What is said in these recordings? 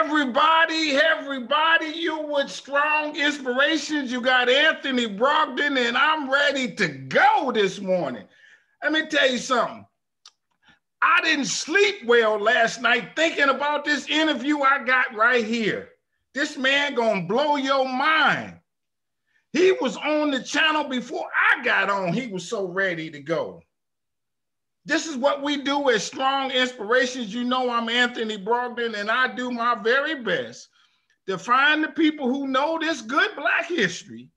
Everybody, everybody, you with strong inspirations. You got Anthony Brogdon, and I'm ready to go this morning. Let me tell you something. I didn't sleep well last night thinking about this interview I got right here. This man gonna blow your mind. He was on the channel before I got on. He was so ready to go. This is what we do as strong inspirations. You know, I'm Anthony Brogdon, and I do my very best to find the people who know this good Black history.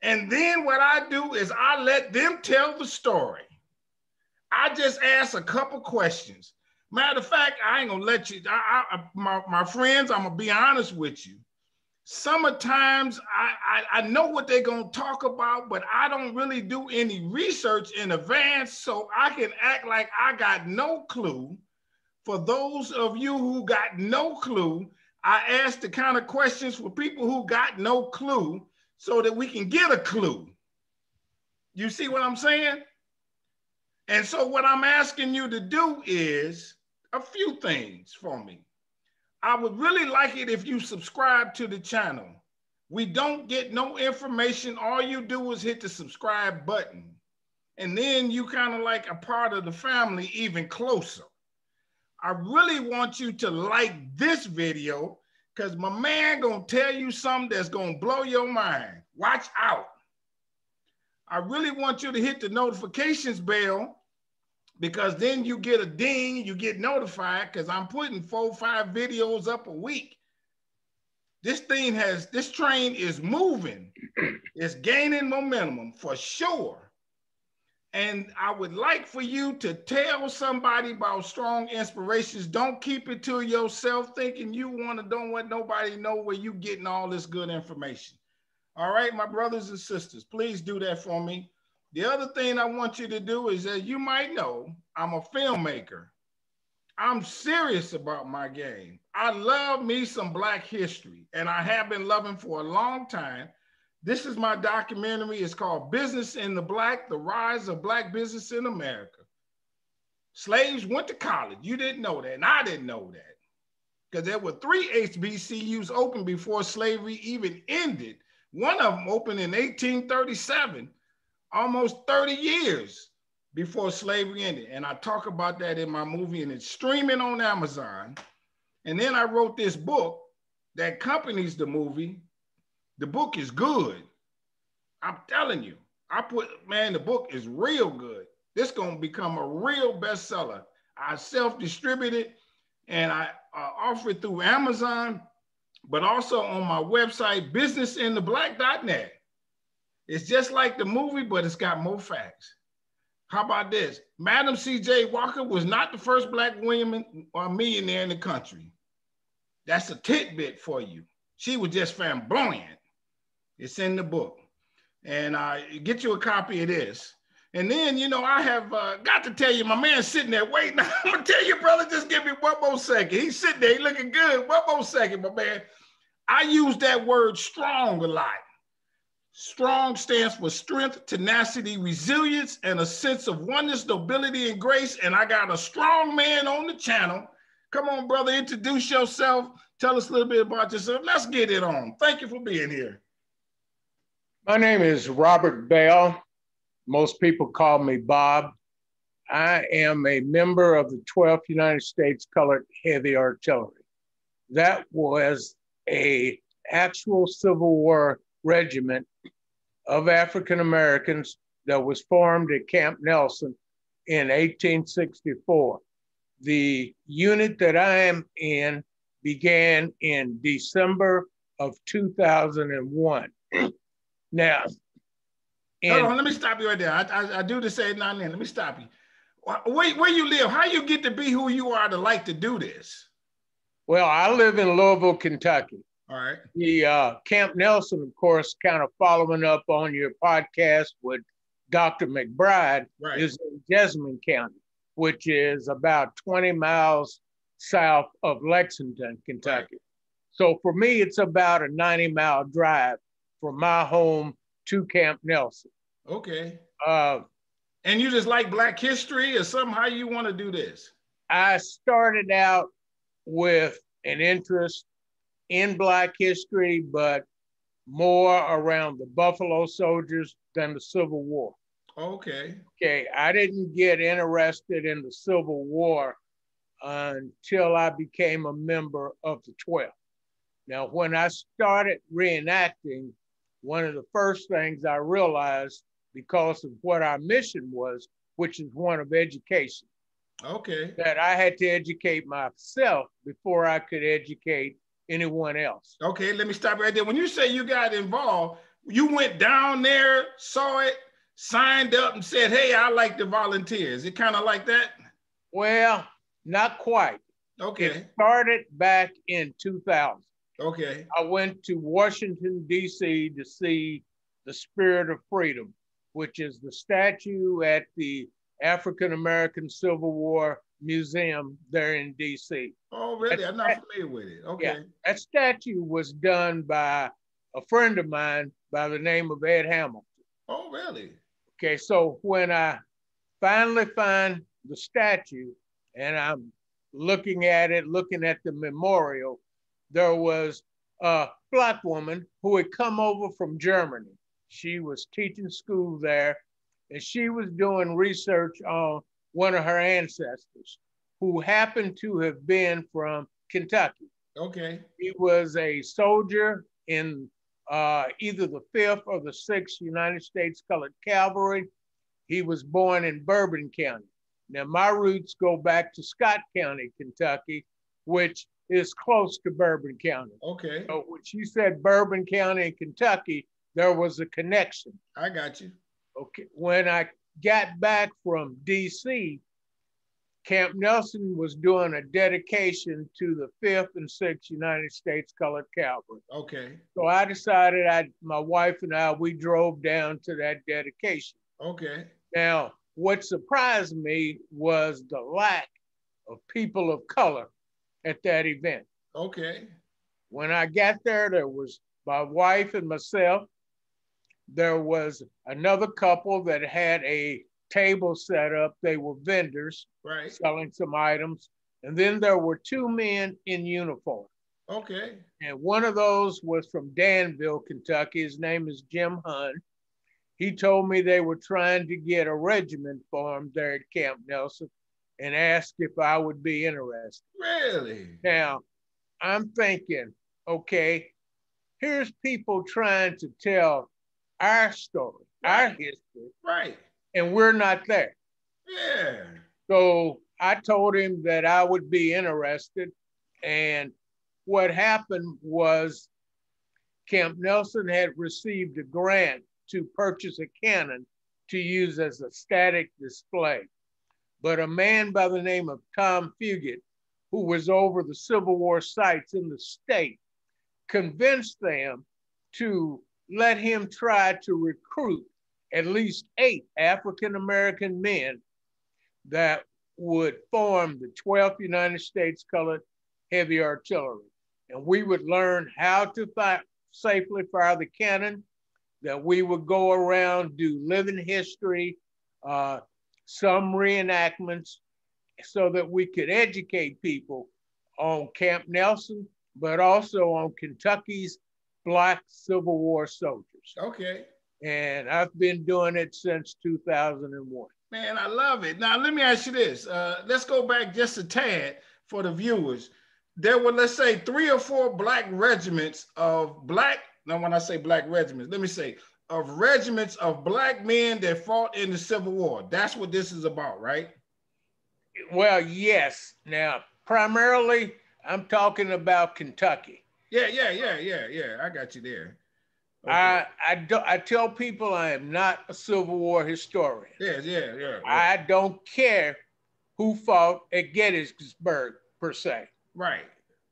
And then what I do is I let them tell the story. I just ask a couple questions. Matter of fact, I ain't gonna let you, I, I, my, my friends, I'm gonna be honest with you sometimes I, I, I know what they're going to talk about, but I don't really do any research in advance, so I can act like I got no clue. For those of you who got no clue, I ask the kind of questions for people who got no clue so that we can get a clue. You see what I'm saying? And so, what I'm asking you to do is a few things for me. I would really like it if you subscribe to the channel. We don't get no information. All you do is hit the subscribe button. And then you kind of like a part of the family even closer. I really want you to like this video because my man gonna tell you something that's gonna blow your mind. Watch out. I really want you to hit the notifications bell because then you get a ding, you get notified because I'm putting four, five videos up a week. This thing has, this train is moving. It's gaining momentum for sure. And I would like for you to tell somebody about strong inspirations. Don't keep it to yourself thinking you want to don't let nobody know where you getting all this good information. All right, my brothers and sisters, please do that for me. The other thing I want you to do is that you might know I'm a filmmaker. I'm serious about my game. I love me some Black history, and I have been loving for a long time. This is my documentary. It's called Business in the Black The Rise of Black Business in America. Slaves went to college. You didn't know that, and I didn't know that. Because there were three HBCUs open before slavery even ended. One of them opened in 1837 almost 30 years before slavery ended. And I talk about that in my movie, and it's streaming on Amazon. And then I wrote this book that accompanies the movie. The book is good. I'm telling you, I put, man, the book is real good. This gonna become a real bestseller. I self-distribute it and I uh, offer it through Amazon, but also on my website, businessintheblack.net. It's just like the movie, but it's got more facts. How about this? Madam C.J. Walker was not the first black woman or millionaire in the country. That's a tidbit for you. She was just flamboyant. It's in the book. And uh, get you a copy of this. And then, you know, I have uh, got to tell you, my man's sitting there waiting. I'm gonna tell you, brother, just give me one more second. He's sitting there, he looking good. One more second, my man. I use that word strong a lot. Strong stands for strength, tenacity, resilience, and a sense of oneness, nobility, and grace. And I got a strong man on the channel. Come on, brother, introduce yourself. Tell us a little bit about yourself. Let's get it on. Thank you for being here. My name is Robert Bell. Most people call me Bob. I am a member of the 12th United States Colored Heavy Artillery. That was a actual Civil War regiment of African Americans that was formed at Camp Nelson in 1864. The unit that I am in began in December of 2001. now, Hold on, let me stop you right there. I, I, I do the same now Let me stop you. Where, where you live? How you get to be who you are to like to do this? Well, I live in Louisville, Kentucky. All right. The uh, Camp Nelson, of course, kind of following up on your podcast with Dr. McBride, right. is in Jessamine County, which is about 20 miles south of Lexington, Kentucky. Right. So for me, it's about a 90 mile drive from my home to Camp Nelson. Okay. Uh, and you just like Black history or somehow you want to do this? I started out with an interest in Black history, but more around the Buffalo Soldiers than the Civil War. Okay. Okay, I didn't get interested in the Civil War until I became a member of the 12. Now, when I started reenacting, one of the first things I realized because of what our mission was, which is one of education. Okay. That I had to educate myself before I could educate anyone else. Okay, let me stop right there. When you say you got involved, you went down there, saw it, signed up, and said, "Hey, I like to volunteer." Is it kind of like that? Well, not quite. Okay. It started back in 2000. Okay. I went to Washington, D.C. to see the Spirit of Freedom, which is the statue at the African American Civil War Museum there in D.C. Oh, really? I'm not familiar with it. Okay. Yeah, that statue was done by a friend of mine by the name of Ed Hamilton. Oh, really? Okay, so when I finally find the statue and I'm looking at it, looking at the memorial, there was a black woman who had come over from Germany. She was teaching school there and she was doing research on one of her ancestors who happened to have been from Kentucky. Okay. He was a soldier in uh, either the 5th or the 6th United States Colored Cavalry. He was born in Bourbon County. Now, my roots go back to Scott County, Kentucky, which is close to Bourbon County. Okay. So when she said Bourbon County, Kentucky, there was a connection. I got you. Okay. When I got back from DC, Camp Nelson was doing a dedication to the 5th and 6th United States Colored Cavalry. Okay. So I decided I my wife and I we drove down to that dedication. Okay. Now, what surprised me was the lack of people of color at that event. Okay. When I got there, there was my wife and myself. There was another couple that had a table set up. They were vendors right. selling some items. And then there were two men in uniform. Okay. And one of those was from Danville, Kentucky. His name is Jim Hunn. He told me they were trying to get a regiment formed there at Camp Nelson and asked if I would be interested. Really? Now, I'm thinking, okay, here's people trying to tell our story, right. our history. Right. And we're not there. Yeah. So I told him that I would be interested. And what happened was Camp Nelson had received a grant to purchase a cannon to use as a static display. But a man by the name of Tom Fugit, who was over the Civil War sites in the state, convinced them to let him try to recruit at least eight African American men that would form the 12th United States Colored Heavy Artillery. And we would learn how to safely fire the cannon, that we would go around, do living history, uh, some reenactments, so that we could educate people on Camp Nelson, but also on Kentucky's Black Civil War soldiers. Okay. And I've been doing it since 2001. Man, I love it. Now, let me ask you this. Uh, let's go back just a tad for the viewers. There were, let's say, three or four black regiments of black. Now, when I say black regiments, let me say of regiments of black men that fought in the Civil War. That's what this is about, right? Well, yes. Now, primarily, I'm talking about Kentucky. Yeah, yeah, yeah, yeah, yeah. I got you there. Okay. I I, do, I tell people I am not a Civil War historian. Yeah, yeah, yeah, yeah. I don't care who fought at Gettysburg per se. Right.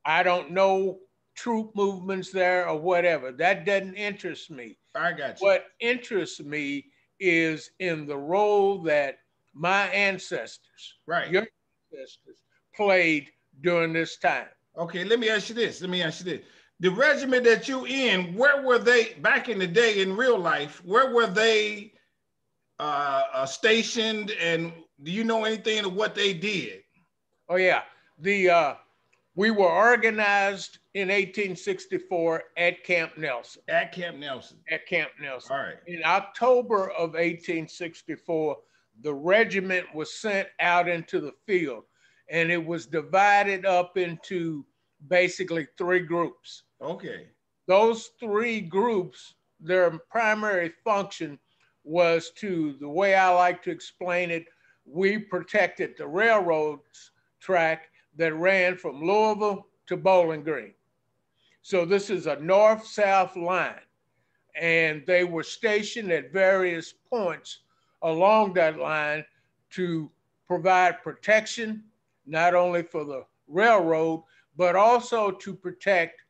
I don't know troop movements there or whatever. That doesn't interest me. I got you. What interests me is in the role that my ancestors, right, your ancestors, played during this time. Okay, let me ask you this. Let me ask you this. The regiment that you in, where were they back in the day in real life? Where were they uh, uh, stationed, and do you know anything of what they did? Oh yeah, the uh, We were organized in 1864 at Camp Nelson. At Camp Nelson. At Camp Nelson. All right. In October of 1864, the regiment was sent out into the field and it was divided up into basically three groups. Okay. Those three groups, their primary function was to, the way I like to explain it, we protected the railroads track that ran from Louisville to Bowling Green. So this is a north-south line and they were stationed at various points along that line to provide protection, not only for the railroad, but also to protect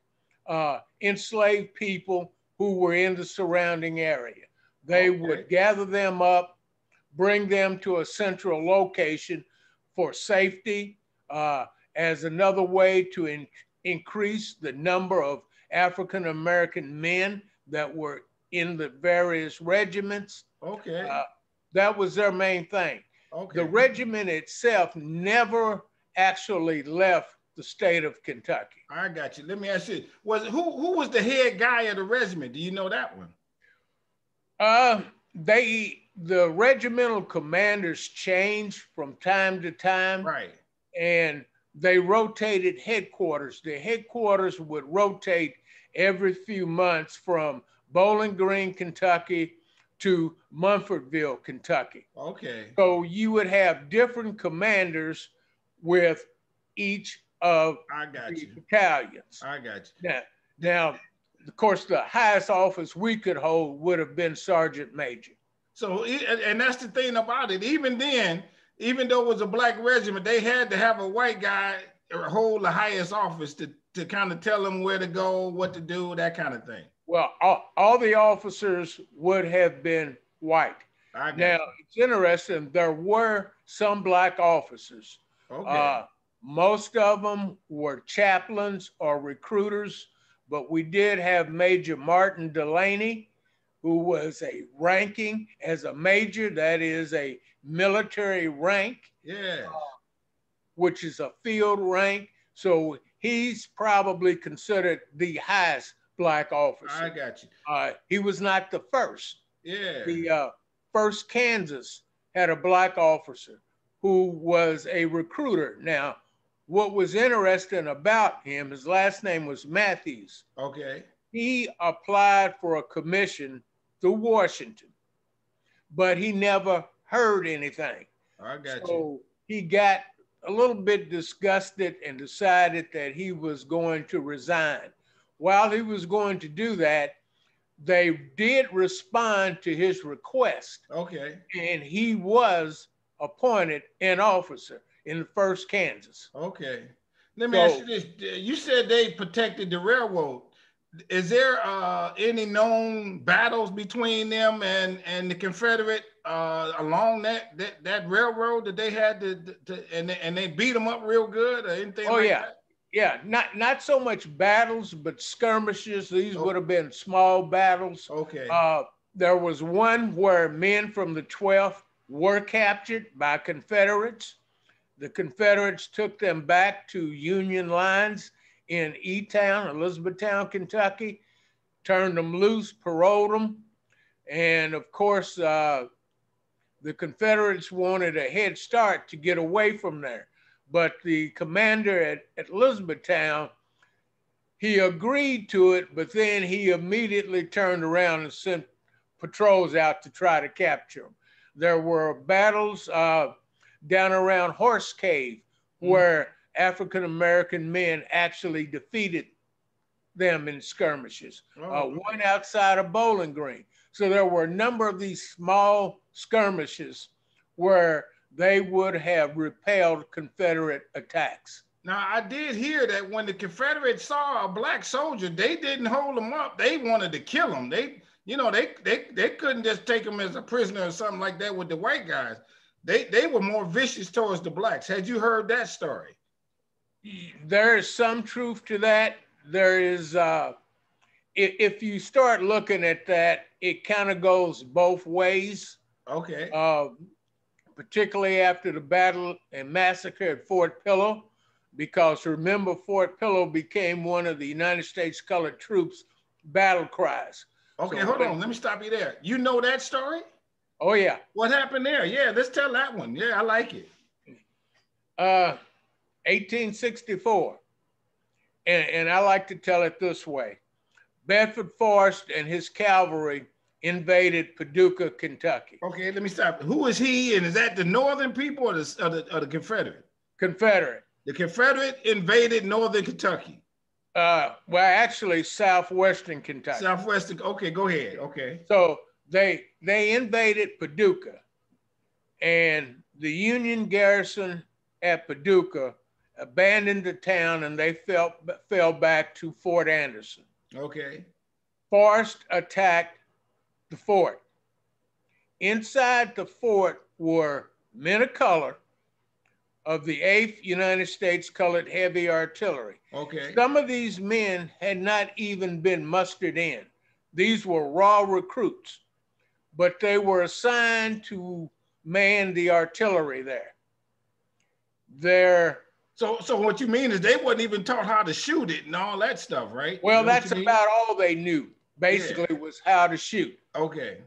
uh, enslaved people who were in the surrounding area. They okay. would gather them up, bring them to a central location for safety, uh, as another way to in increase the number of African American men that were in the various regiments. Okay. Uh, that was their main thing. Okay. The regiment itself never actually left the state of Kentucky. I got you. Let me ask you: Was who who was the head guy of the regiment? Do you know that one? Uh, they the regimental commanders changed from time to time. Right. And they rotated headquarters. The headquarters would rotate every few months from Bowling Green, Kentucky to Munfordville, Kentucky. Okay. So you would have different commanders with each of I got the you. battalions. I got you. Now, now, of course, the highest office we could hold would have been sergeant major. So, and that's the thing about it. Even then, even though it was a black regiment, they had to have a white guy hold the highest office to, to kind of tell them where to go, what to do, that kind of thing. Well, all, all the officers would have been white. Now, it's interesting, there were some black officers. Okay. Uh, most of them were chaplains or recruiters, but we did have Major Martin Delany, who was a ranking as a major, that is a military rank. Yeah. Uh, which is a field rank. So he's probably considered the highest black officer. I got you. Uh, he was not the first. Yeah. The uh, first Kansas had a black officer who was a recruiter. Now, what was interesting about him, his last name was Matthews. Okay. He applied for a commission through Washington, but he never heard anything. I got so you. he got a little bit disgusted and decided that he was going to resign. While he was going to do that, they did respond to his request. Okay. And he was appointed an officer in the first Kansas. Okay. Let me so, ask you this. You said they protected the railroad. Is there uh, any known battles between them and, and the Confederate uh, along that, that that railroad that they had to, to and they, and they beat them up real good or anything? Oh like yeah, that? yeah. Not not so much battles, but skirmishes. These would have been small battles. Okay. Uh, there was one where men from the 12th were captured by Confederates. The Confederates took them back to Union lines in E Town, Elizabethtown, Kentucky, turned them loose, paroled them. And of course, uh, the Confederates wanted a head start to get away from there. But the commander at, at Elizabethtown, he agreed to it, but then he immediately turned around and sent patrols out to try to capture them. There were battles uh, down around Horse Cave where mm-hmm. African American men actually defeated them in skirmishes. Oh, uh, one outside of Bowling Green. So there were a number of these small skirmishes where they would have repelled Confederate attacks. Now, I did hear that when the Confederates saw a black soldier, they didn't hold him up. They wanted to kill him. They, you know, they they they couldn't just take him as a prisoner or something like that with the white guys. They they were more vicious towards the blacks. Had you heard that story? There is some truth to that. There is uh if you start looking at that, it kind of goes both ways. Okay. Uh, particularly after the battle and massacre at Fort Pillow, because remember, Fort Pillow became one of the United States colored troops' battle cries. Okay, so hold on. Let me stop you there. You know that story? Oh, yeah. What happened there? Yeah, let's tell that one. Yeah, I like it. Uh, 1864. And, and I like to tell it this way Bedford Forrest and his cavalry invaded Paducah, Kentucky. Okay, let me stop. Who is he? And is that the Northern people or the, or the, or the Confederate? Confederate. The Confederate invaded Northern Kentucky. Uh, well, actually, southwestern Kentucky. Southwestern. Okay, go ahead. Okay. So they they invaded Paducah, and the Union garrison at Paducah abandoned the town, and they fell fell back to Fort Anderson. Okay. Forrest attacked the fort. Inside the fort were men of color of the 8th United States Colored Heavy Artillery. Okay. Some of these men had not even been mustered in. These were raw recruits, but they were assigned to man the artillery there. Their so, so what you mean is they wasn't even taught how to shoot it and all that stuff, right? Well, you know that's about all they knew. Basically, yeah. was how to shoot. Okay.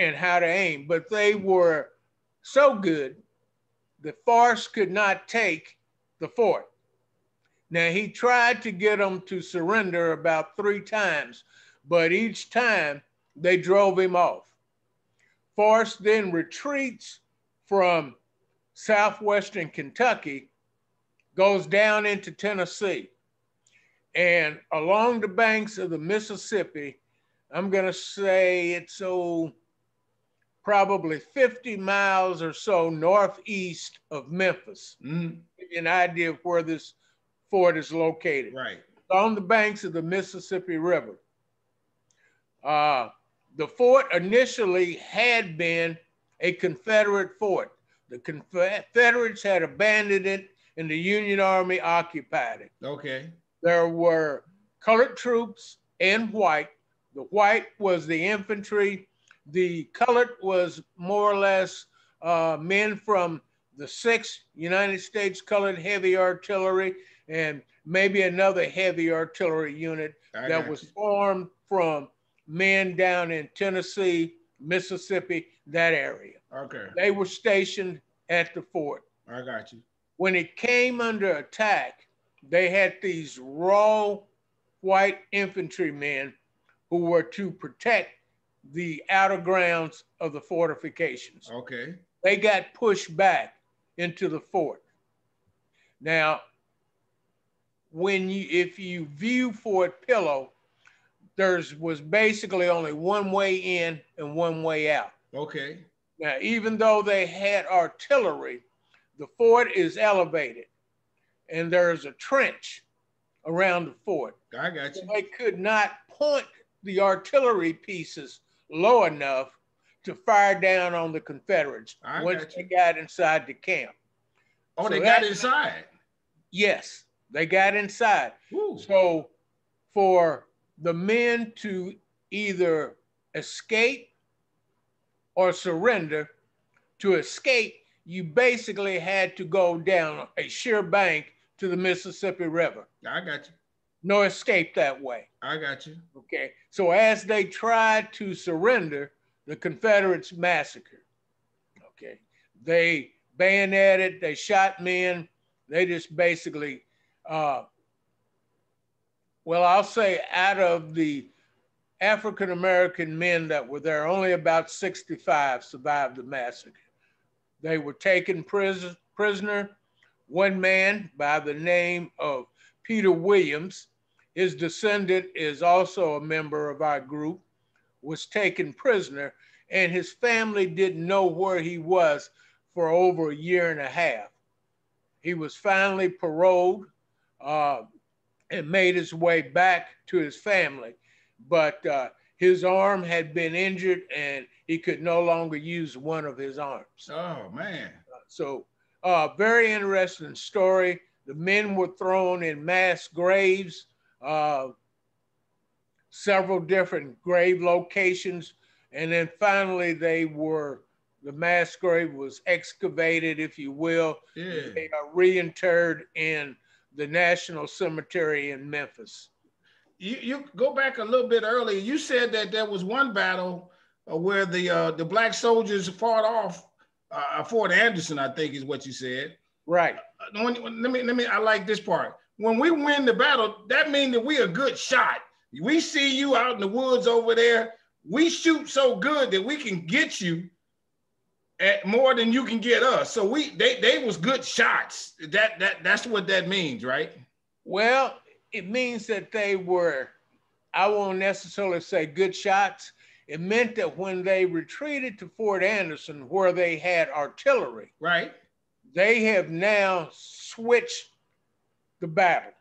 And how to aim, but they were so good the Forrest could not take the fort. Now he tried to get them to surrender about three times, but each time they drove him off. Forrest then retreats from southwestern Kentucky, goes down into Tennessee, and along the banks of the Mississippi, I'm going to say it's so probably 50 miles or so northeast of Memphis. Mm-hmm. Give you an idea of where this fort is located. Right. On the banks of the Mississippi River. Uh, the fort initially had been a Confederate fort. The Confederates had abandoned it and the Union Army occupied it. Okay. There were colored troops and white. The white was the infantry the colored was more or less uh, men from the 6th United States Colored Heavy Artillery and maybe another heavy artillery unit I that was you. formed from men down in Tennessee, Mississippi, that area. Okay. They were stationed at the fort. I got you. When it came under attack, they had these raw white infantrymen who were to protect the outer grounds of the fortifications. Okay. They got pushed back into the fort. Now, when you if you view Fort Pillow, there's was basically only one way in and one way out. Okay. Now, even though they had artillery, the fort is elevated and there's a trench around the fort. I got you. So they could not point the artillery pieces low enough to fire down on the Confederates I once got they got inside the camp. Oh, so they got inside? Yes, they got inside. Ooh. So for the men to either escape or surrender, to escape, you basically had to go down a sheer bank to the Mississippi River. I got you no escape that way. I got you. Okay. So as they tried to surrender, the Confederates massacred. Okay. They bayoneted, they shot men. They just basically, uh, well, I'll say out of the African American men that were there, only about 65 survived the massacre. They were taken pris- prisoner. One man by the name of Peter Williams his descendant is also a member of our group, was taken prisoner, and his family didn't know where he was for over a year and a half. He was finally paroled uh, and made his way back to his family, but uh, his arm had been injured and he could no longer use one of his arms. Oh, man. So, uh, very interesting story. The men were thrown in mass graves uh, several different grave locations. And then finally, they were, the mass grave was excavated, if you will. Yeah. They are reinterred in the National Cemetery in Memphis. You, you go back a little bit earlier. You said that there was one battle uh, where the uh, the black soldiers fought off uh, Fort Anderson. I think is what you said. Right. Uh, when, let me let me. I like this part. When we win the battle, that means that we a good shot. We see you out in the woods over there. We shoot so good that we can get you at more than you can get us. So we they they was good shots. That that that's what that means, right? Well, it means that they were, I won't necessarily say good shots. It meant that when they retreated to Fort Anderson, where they had artillery, right, they have now switched the battle.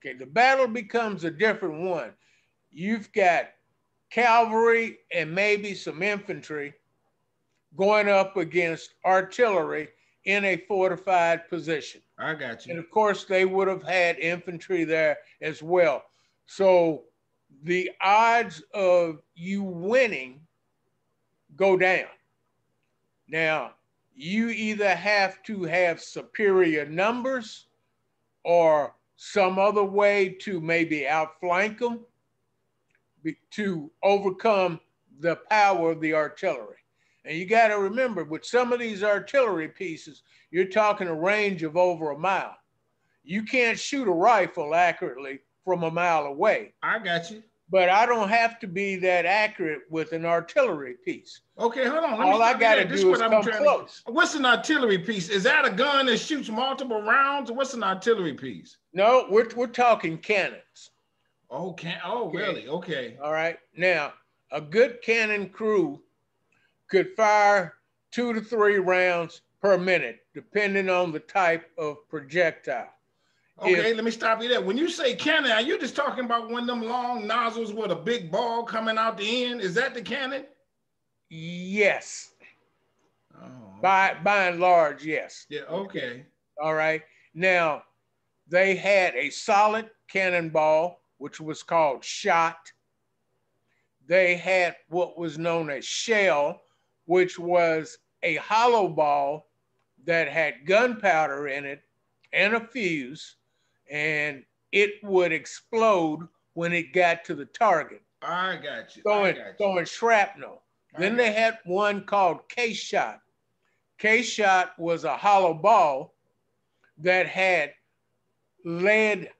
Okay, the battle becomes a different one. You've got cavalry and maybe some infantry going up against artillery in a fortified position. I got you. And of course, they would have had infantry there as well. So the odds of you winning go down. Now, you either have to have superior numbers or some other way to maybe outflank them to overcome the power of the artillery. And you got to remember, with some of these artillery pieces, you're talking a range of over a mile. You can't shoot a rifle accurately from a mile away. I got you. But I don't have to be that accurate with an artillery piece. Okay, hold on. All I got to do is come close. To, what's an artillery piece? Is that a gun that shoots multiple rounds? What's an artillery piece? No, we're, we're talking cannons. Oh, can oh really? Okay. All right. Now, a good cannon crew could fire two to three rounds per minute, depending on the type of projectile. Okay, if, let me stop you there. When you say cannon, are you just talking about one of them long nozzles with a big ball coming out the end? Is that the cannon? Yes. Oh, okay. By by and large, yes. Yeah, okay. All right. Now, they had a solid cannonball, which was called shot. They had what was known as shell, which was a hollow ball that had gunpowder in it and a fuse, and it would explode when it got to the target. I got you. Throwing, got you. throwing shrapnel. I then they had one called case shot. Case shot was a hollow ball that had lead,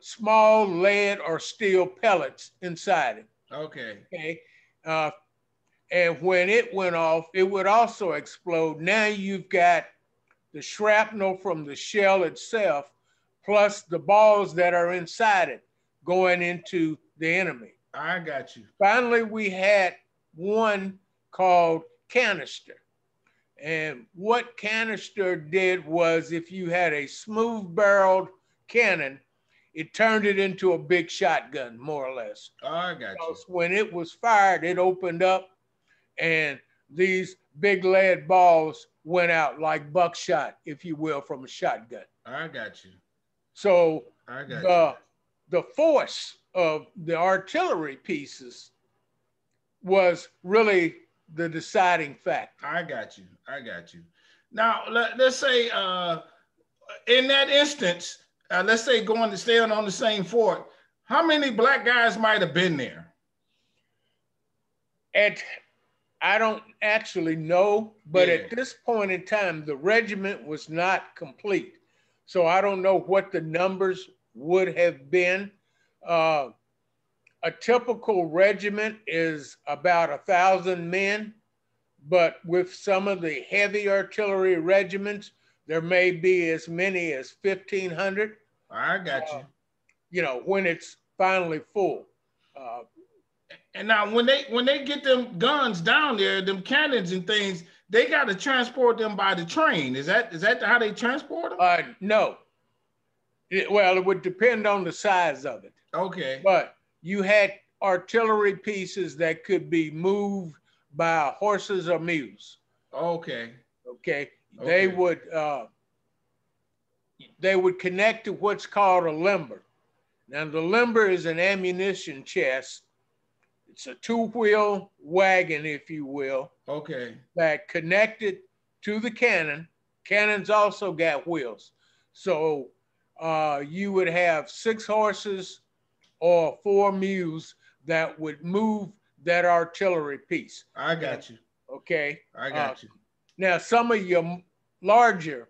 small lead or steel pellets inside it. Okay. Okay. Uh, and when it went off, it would also explode. Now you've got the shrapnel from the shell itself, plus the balls that are inside it going into the enemy. I got you. Finally, we had one called canister. And what canister did was if you had a smooth barreled cannon, it turned it into a big shotgun, more or less. I got because you. When it was fired, it opened up and these big lead balls went out like buckshot, if you will, from a shotgun. I got you. So I got the, you. the force of the artillery pieces was really the deciding factor. I got you. I got you. Now let, us say uh, in that instance, uh, let's say going to stay on, on the same fort, how many black guys might have been there? At I don't actually know, but yeah. at this point in time, the regiment was not complete. So I don't know what the numbers would have been. Uh, a typical regiment is about a thousand men, but with some of the heavy artillery regiments, there may be as many as 1,500. I got you. Uh, you know, when it's finally full. Uh, and now when they when they get them guns down there, them cannons and things, they got to transport them by the train. Is that is that how they transport them? Uh, no. It, well, it would depend on the size of it. Okay. But you had artillery pieces that could be moved by horses or mules. Okay. Okay. okay. They would uh, they would connect to what's called a limber. Now the limber is an ammunition chest it's a two-wheel wagon, if you will. Okay. That connected to the cannon. Cannons also got wheels. So uh, you would have six horses or four mules that would move that artillery piece. I got you. Okay. I got uh, you. Now, some of your larger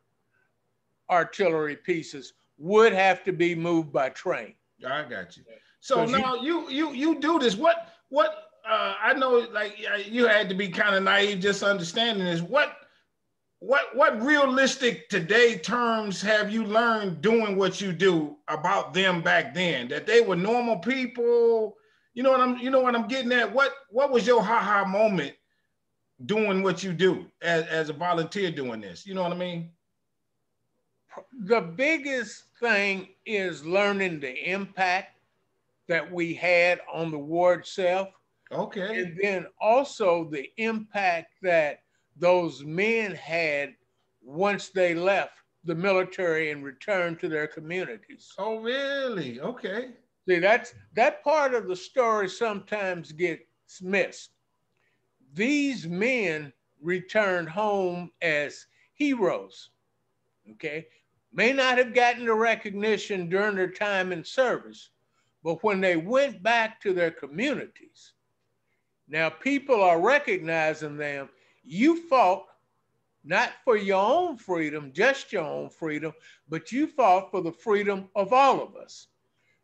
artillery pieces would have to be moved by train. I got you. So now you, you you do this. What what uh, I know like you had to be kind of naive just understanding this. What what what realistic today terms have you learned doing what you do about them back then? That they were normal people. You know what I'm you know what I'm getting at? What what was your ha-ha moment doing what you do as, as a volunteer doing this? You know what I mean? The biggest thing is learning the impact that we had on the war itself. Okay. And then also the impact that those men had once they left the military and returned to their communities. Oh, really? Okay. See, that's that part of the story sometimes gets missed. These men returned home as heroes. Okay. May not have gotten the recognition during their time in service, but when they went back to their communities, now people are recognizing them you fought not for your own freedom, just your own freedom, but you fought for the freedom of all of us.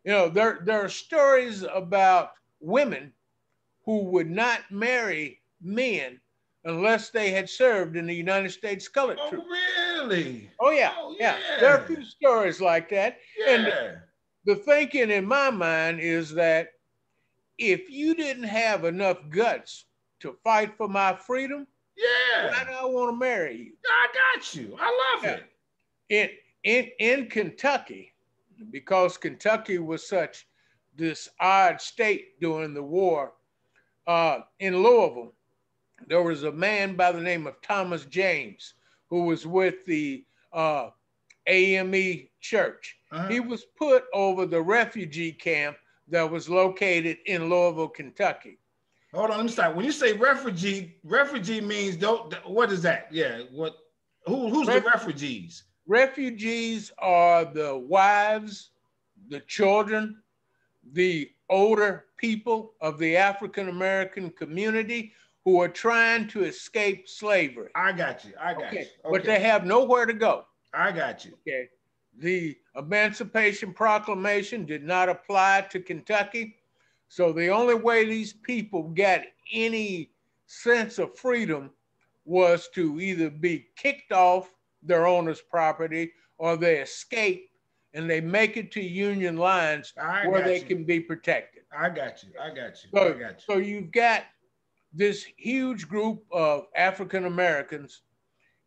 You know, there, there are stories about women who would not marry men unless they had served in the United States Colored oh, Troops. Really? Oh yeah, oh, yeah, yeah. There are a few stories like that. Yeah. And the, thinking in my mind is that if you didn't have enough guts to fight for my freedom, yeah. Why do I want to marry you? I got you. I love it. In, in in Kentucky, because Kentucky was such this odd state during the war, uh, in Louisville, there was a man by the name of Thomas James who was with the uh, AME church. Uh-huh. He was put over the refugee camp that was located in Louisville, Kentucky. Hold on, let me stop. When you say refugee, refugee means don't. What is that? Yeah, what? Who, who's Ref- the refugees? Refugees are the wives, the children, the older people of the African American community who are trying to escape slavery. I got you. I got okay. you. Okay. But they have nowhere to go. I got you. Okay. The Emancipation Proclamation did not apply to Kentucky. So the only way these people got any sense of freedom was to either be kicked off their owner's property or they escape and they make it to union lines I where they you. can be protected. I got you. I got you. So, I got you. So you've got this huge group of African Americans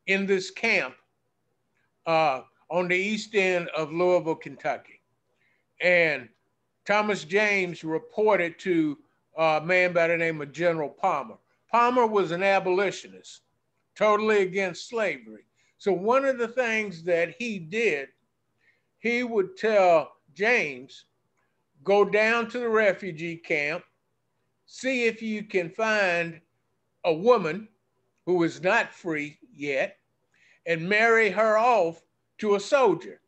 in this camp uh, on the east end of Louisville, Kentucky. And Thomas James reported to a man by the name of General Palmer. Palmer was an abolitionist, totally against slavery. So one of the things that he did, he would tell James, go down to the refugee camp, see if you can find a woman who is not free yet, and marry her off to a soldier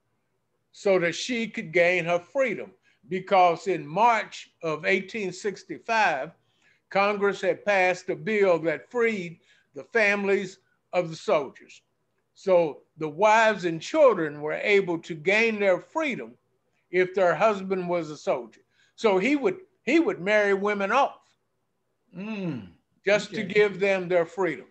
so that she could gain her freedom because in March of 1865, Congress had passed a bill that freed the families of the soldiers. So the wives and children were able to gain their freedom if their husband was a soldier. So he would he would marry women off mm, just okay. to give them their freedom.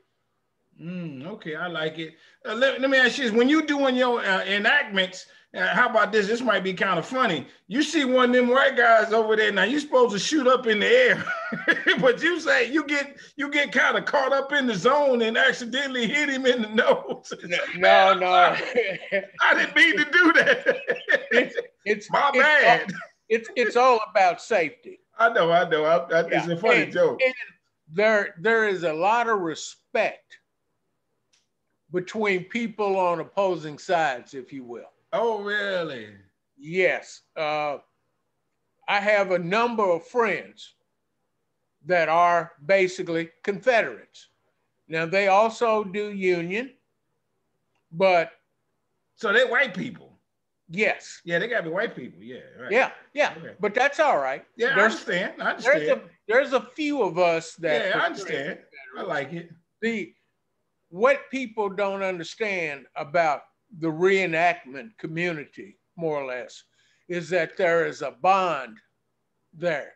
Mm, okay, I like it. Uh, let, let, me ask you this: When you doing your uh, enactments, uh, how about this? This might be kind of funny. You see one of them white guys over there. Now you supposed to shoot up in the air, but you say you get you get kind of caught up in the zone and accidentally hit him in the nose. No, no, I didn't mean to do that. it's, it's my it's bad. All, it's it's all about safety. I know, I know. I, I, yeah. It's a funny and, joke. And there there is a lot of respect between people on opposing sides, if you will. Oh, really? Yes. Uh, I have a number of friends that are basically Confederates. Now, they also do union, but. So they're white people. Yes. Yeah, they gotta be white people. Yeah. Right. Yeah, yeah. Okay. But that's all right. Yeah, I There's- understand. I There's understand. a there's a few of us that Yeah, I understand. I like it. the what people don't understand about the reenactment community, more or less, is that there is a bond there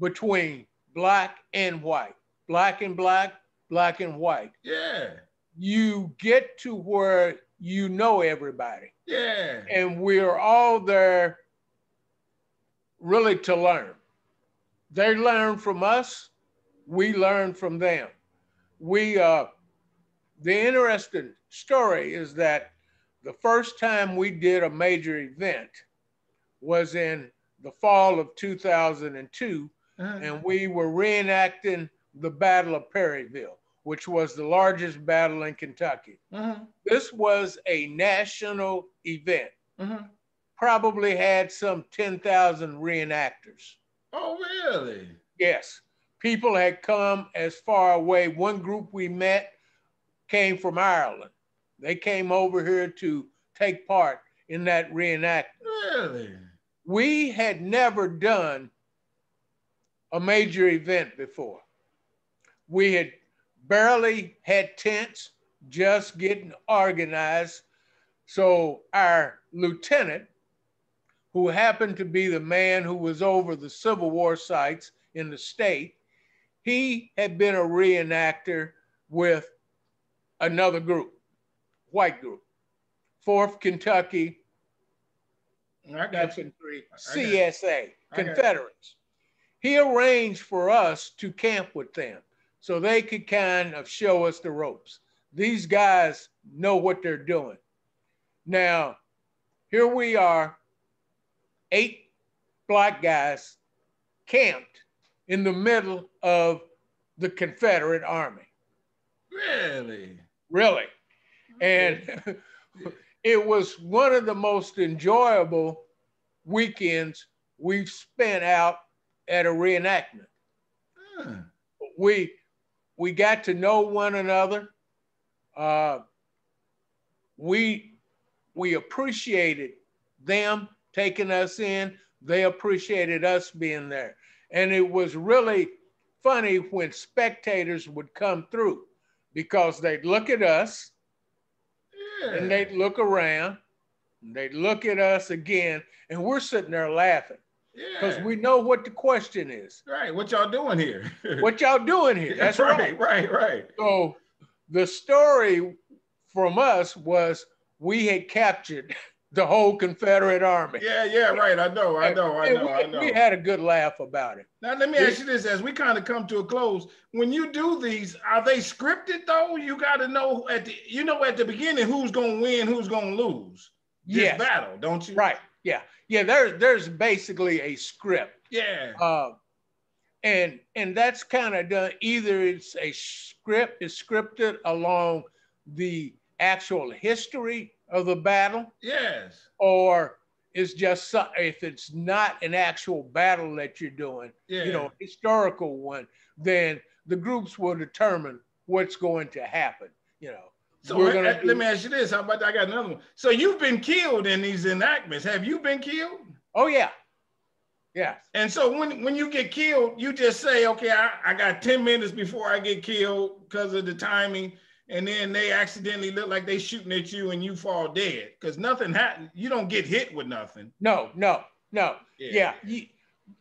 between black and white, black and black, black and white. Yeah. You get to where you know everybody, Yeah. and we're all there really to learn. They learn from us, we learn from them. We uh the interesting story is that the first time we did a major event was in the fall of 2002 Uh-huh. and we were reenacting the Battle of Perryville, which was the largest battle in Kentucky. Uh-huh. This was a national event Uh-huh. probably had some 10,000 reenactors. Oh, really? Yes, people had come as far away. One group we met came from Ireland. They came over here to take part in that reenactment. Really? We had never done a major event before. We had barely had tents, just getting organized. So our lieutenant, who happened to be the man who was over the Civil War sites in the state, he had been a reenactor with another group, white group, Fourth Kentucky I got you. Got- CSA, Confederates. He arranged for us to camp with them so they could kind of show us the ropes. These guys know what they're doing. Now, here we are, eight black guys camped in the middle of the Confederate Army. Really? Really. And it was one of the most enjoyable weekends we've spent out at a reenactment. Huh. We we got to know one another. Uh, we we appreciated them taking us in. They appreciated us being there, and it was really funny when spectators would come through because they'd look at us Yeah. and they'd look around, and they'd look at us again, and we're sitting there laughing because yeah. we know what the question is. right. What y'all doing here? What y'all doing here? That's right. right. Right. Right. So the story from us was we had captured the whole Confederate army. Yeah. Yeah. Right. I know. I know. I know. we, I know. we had a good laugh about it. Now let me ask you this: as we kind of come to a close, when you do these, are they scripted though? You got to know at the, you know, at the beginning who's going to win, who's going to lose. This Yes. battle, don't you? Right. Yeah. Yeah. There's there's basically a script. Yeah. Uh, and and that's kind of done either it's a script is scripted along the actual history of the battle yes. or it's just if it's not an actual battle that you're doing Yeah. you know historical one then the groups will determine what's going to happen you know So we're uh, gonna uh, do- let me ask you this: How about I got another one? So you've been killed in these enactments. Have you been killed? oh yeah yeah And so when when you get killed, you just say, okay, I, I got 10 minutes before I get killed because of the timing. And then they accidentally look like they shooting at you and you fall dead. Because nothing happened. You don't get hit with nothing. no no no yeah, you,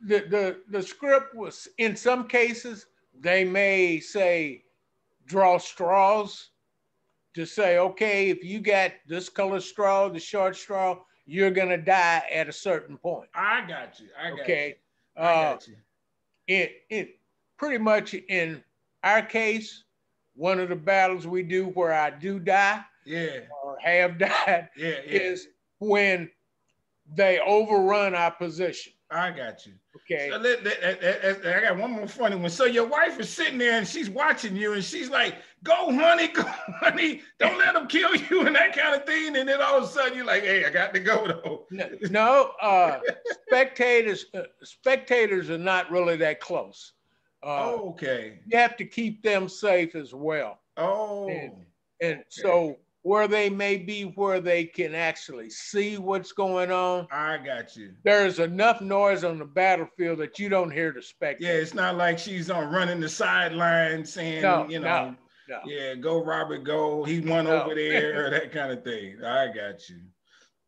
the, the the script was in some cases they may say draw straws to say okay if you got this color straw the short straw you're gonna die at a certain point I got you. I got okay you. I uh, got you. it it pretty much in our case one of the battles we do where i do die Yeah. or have died Yeah. Yeah. is when they overrun our position I got you. okay So let- let- let- I got one more funny one. So your wife is sitting there and she's watching you and she's like, "Go, honey, go, honey! Don't let them kill you," and that kind of thing. And then all of a sudden you're like, "Hey, I got to go though." No, no uh, spectators uh, spectators are not really that close. Uh, okay. You have to keep them safe as well. Oh. And so where they may be where they can actually see what's going on. I got you. There's enough noise on the battlefield that you don't hear the spectators. Yeah, it's not like she's on running the sideline saying, no, you know, no, no. yeah, go Robert, go. He won over there, or that kind of thing. I got you.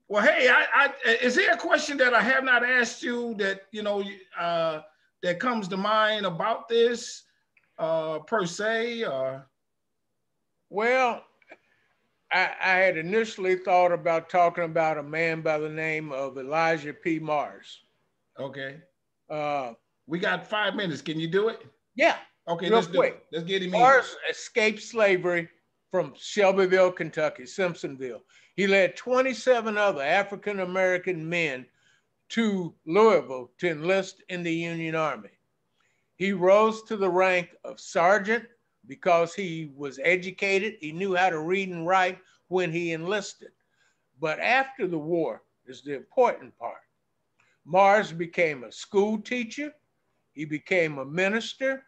Well, hey, I, I, is there a question that I have not asked you that you know uh, that comes to mind about this uh, per se? Or? Well, I, I, had initially thought about talking about a man by the name of Elijah P. Marrs. Okay. Uh, we got five minutes. Can you do it? Yeah. Okay, Real let's quick. do it. Let's get him Marrs in. escaped slavery from Shelbyville, Kentucky, Simpsonville. He led 27 other African American men to Louisville to enlist in the Union Army. He rose to the rank of sergeant because he was educated. He knew how to read and write when he enlisted. But after the war is the important part. Marrs became a school teacher. He became a minister.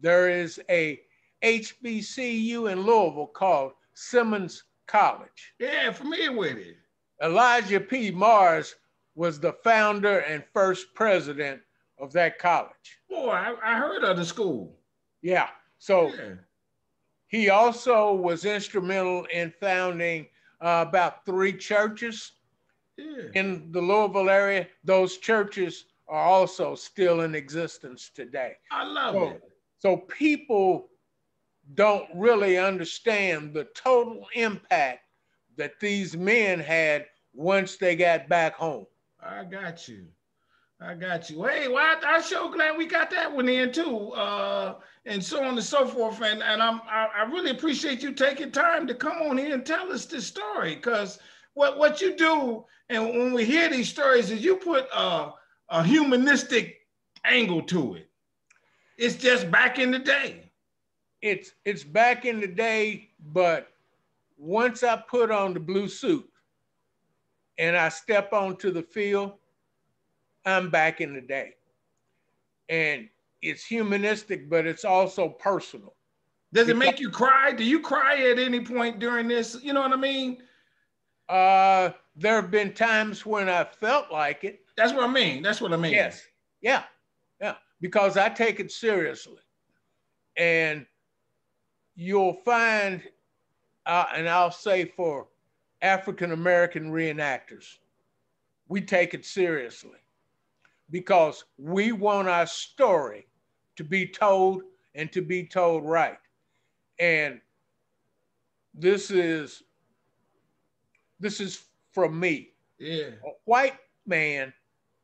There is a HBCU in Louisville called Simmons College. Yeah, familiar with it. Elijah P. Marrs was the founder and first president of that college. Boy, I, I heard of the school. Yeah. So yeah. he also was instrumental in founding uh, about three churches yeah. in the Louisville area. Those churches are also still in existence today. I love so, it. So people don't really understand the total impact that these men had once they got back home. I got you. I got you. Hey, well, I, am so glad we got that one in too, uh, and so on and so forth. And and I'm I, I, really appreciate you taking time to come on here and tell us this story, because what what you do, and when we hear these stories, is you put a, a humanistic angle to it. It's just back in the day. It's it's back in the day, but once I put on the blue suit and I step onto the field I'm back in the day. And it's humanistic, but it's also personal. Does it make you cry? Do you cry at any point during this? You know what I mean? Uh, there have been times when I felt like it. That's what I mean. That's what I mean. Yes. Yeah. Yeah. Because I take it seriously. And you'll find, uh, and I'll say for African American reenactors, we take it seriously because we want our story to be told and to be told right. And this is this is from me. Yeah. A white man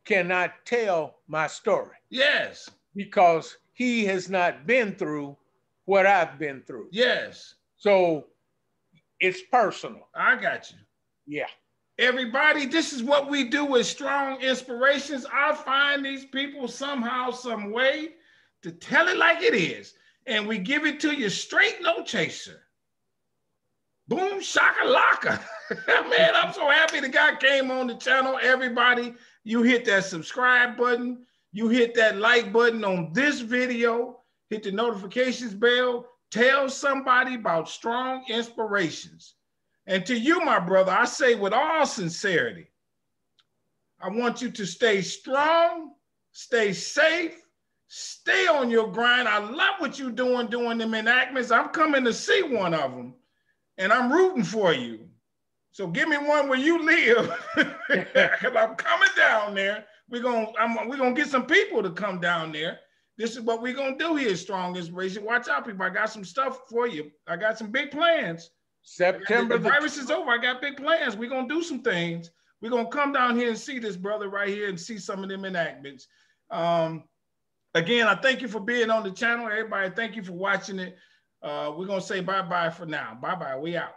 cannot tell my story. Yes. Because he has not been through what I've been through. Yes. So it's personal. I got you. Yeah. Everybody, this is what we do with strong inspirations. I find these people somehow, some way to tell it like it is. And we give it to you straight, no chaser. Boom, shaka laka. Man, I'm so happy the guy came on the channel. Everybody, you hit that subscribe button. You hit that like button on this video. Hit the notifications bell. Tell somebody about strong inspirations. And to you, my brother, I say with all sincerity, I want you to stay strong, stay safe, stay on your grind. I love what you're doing, doing them enactments. I'm coming to see one of them, and I'm rooting for you. So give me one where you live, I'm coming down there. We're gonna I'm, we're gonna get some people to come down there. This is what we're gonna do here, Strong Inspiration. Watch out, people. I got some stuff for you. I got some big plans. September. The virus is over. I got big plans. We're gonna do some things. We're gonna come down here and see this brother right here and see some of them enactments. Um, again, I thank you for being on the channel. Everybody, thank you for watching it. Uh, we're gonna say bye-bye for now. Bye-bye. We out.